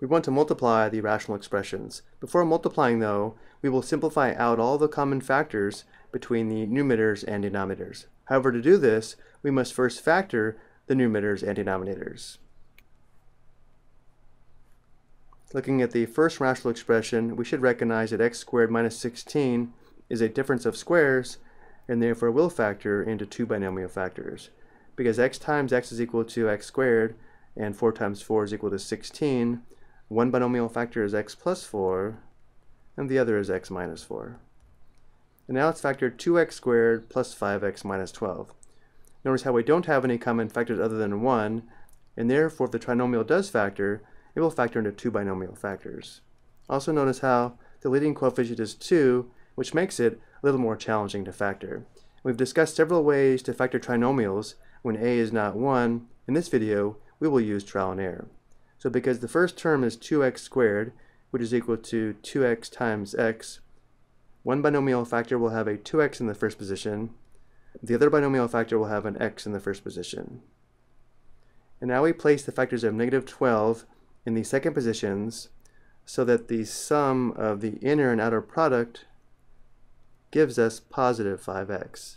We want to multiply the rational expressions. Before multiplying though, we will simplify out all the common factors between the numerators and denominators. However, to do this, we must first factor the numerators and denominators. Looking at the first rational expression, we should recognize that x squared minus 16 is a difference of squares and therefore will factor into two binomial factors. Because x times x is equal to x squared and 4 times 4 is equal to 16, one binomial factor is x plus 4 and the other is x minus 4. And now let's factor 2x squared plus 5x minus 12. Notice how we don't have any common factors other than 1, and therefore if the trinomial does factor, it will factor into two binomial factors. Also notice how the leading coefficient is 2, which makes it a little more challenging to factor. We've discussed several ways to factor trinomials when a is not 1. In this video, we will use trial and error. So because the first term is 2x squared, which is equal to 2x times x, one binomial factor will have a 2x in the first position, the other binomial factor will have an x in the first position. And now we place the factors of negative 12 in the second positions so that the sum of the inner and outer product gives us positive 5x.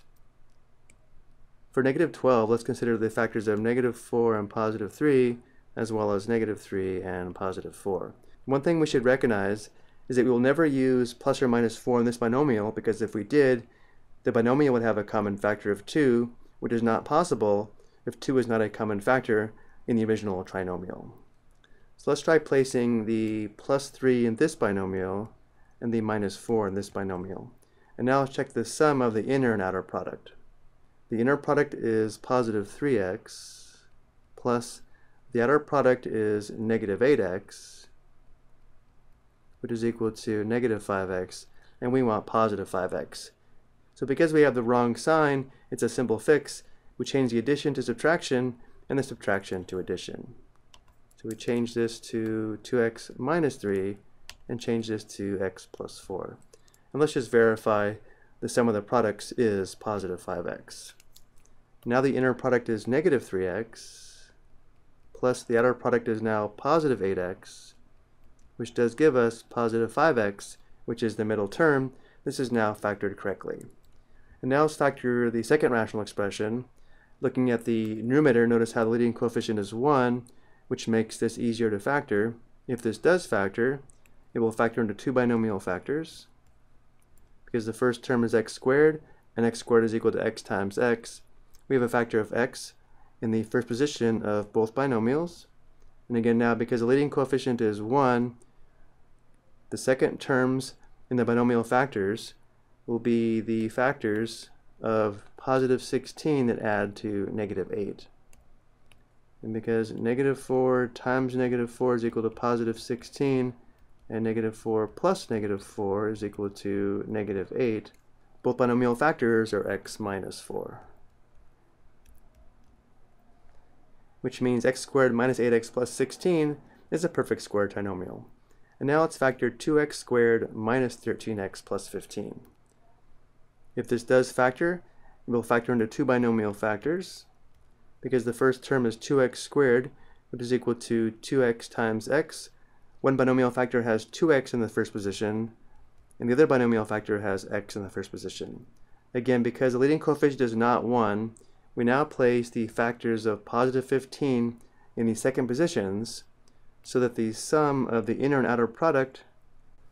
For negative 12, let's consider the factors of negative 4 and positive 3, as well as negative 3 and positive 4. One thing we should recognize is that we will never use plus or minus 4 in this binomial, because if we did, the binomial would have a common factor of 2, which is not possible if 2 is not a common factor in the original trinomial. So let's try placing the plus 3 in this binomial and the minus 4 in this binomial. And now let's check the sum of the inner and outer product. The inner product is positive 3x plus the outer product is negative 8x, which is equal to negative 5x, and we want positive 5x. So because we have the wrong sign, it's a simple fix. We change the addition to subtraction and the subtraction to addition. So we change this to 2x minus 3 and change this to x plus 4. And let's just verify the sum of the products is positive 5x. Now the inner product is negative 3x, plus the outer product is now positive 8x, which does give us positive 5x, which is the middle term. This is now factored correctly. And now let's factor the second rational expression. Looking at the numerator, notice how the leading coefficient is 1, which makes this easier to factor. If this does factor, it will factor into two binomial factors because the first term is x squared and x squared is equal to x times x. We have a factor of x in the first position of both binomials. And again now because the leading coefficient is 1, the second terms in the binomial factors will be the factors of positive 16 that add to negative 8. And because negative 4 times negative 4 is equal to positive 16, and negative 4 plus negative 4 is equal to negative 8, both binomial factors are x minus 4. Which means x squared minus 8x plus 16 is a perfect square trinomial. And now let's factor 2x squared minus 13x plus 15. If this does factor, it will factor into two binomial factors, because the first term is 2x squared, which is equal to 2x times x. One binomial factor has 2x in the first position, and the other binomial factor has x in the first position. Again, because the leading coefficient is not 1, we now place the factors of positive 15 in the second positions so that the sum of the inner and outer product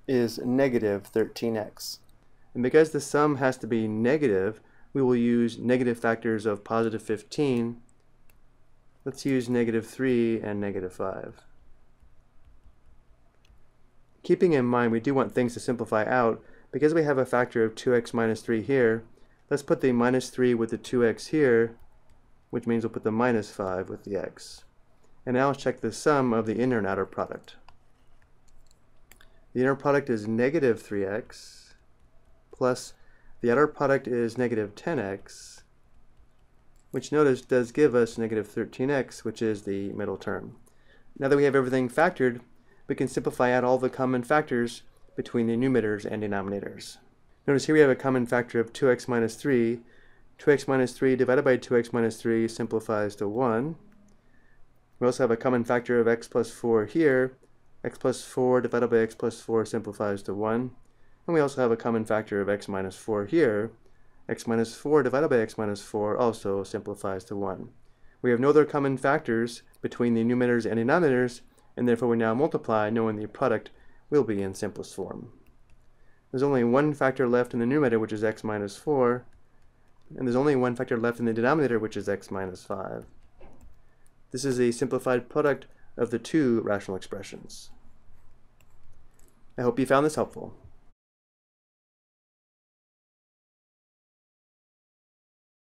is negative 13x. And because the sum has to be negative, we will use negative factors of positive 15 Let's use negative 3 and negative 5. Keeping in mind we do want things to simplify out, because we have a factor of 2x minus 3 here, let's put the minus 3 with the 2x here, which means we'll put the minus 5 with the x. And now let's check the sum of the inner and outer product. The inner product is negative 3x plus the outer product is negative 10x which notice does give us negative 13x, which is the middle term. Now that we have everything factored, we can simplify out all the common factors between the numerators and denominators. Notice here we have a common factor of 2x minus 3. 2x minus 3 divided by 2x minus 3 simplifies to 1. We also have a common factor of x plus 4 here, x plus 4 divided by x plus 4 simplifies to 1. And we also have a common factor of x minus 4 here. x minus 4 divided by x minus 4 also simplifies to 1. We have no other common factors between the numerators and denominators, and therefore we now multiply knowing the product will be in simplest form. There's only one factor left in the numerator, which is x minus 4, and there's only one factor left in the denominator, which is x minus 5. This is a simplified product of the two rational expressions. I hope you found this helpful.